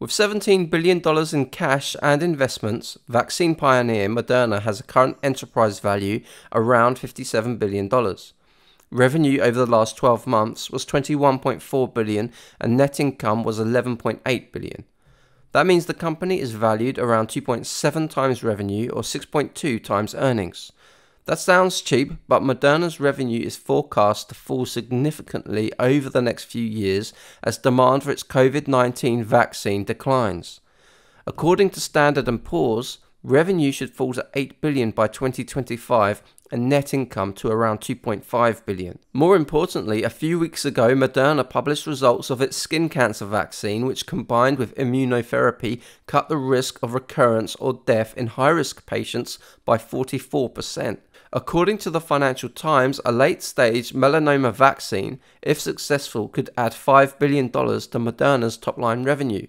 With $17 billion in cash and investments, vaccine pioneer Moderna has a current enterprise value around $57 billion. Revenue over the last 12 months was 21.4 billion and net income was 11.8 billion. That means the company is valued around 2.7 times revenue or 6.2 times earnings. That sounds cheap, but Moderna's revenue is forecast to fall significantly over the next few years as demand for its COVID-19 vaccine declines. According to Standard & Poor's, revenue should fall to 8 billion by 2025 and net income to around 2.5 billion. More importantly, a few weeks ago, Moderna published results of its skin cancer vaccine, which combined with immunotherapy cut the risk of recurrence or death in high risk patients by 44%. According to the Financial Times, a late stage melanoma vaccine, if successful, could add $5 billion to Moderna's top line revenue.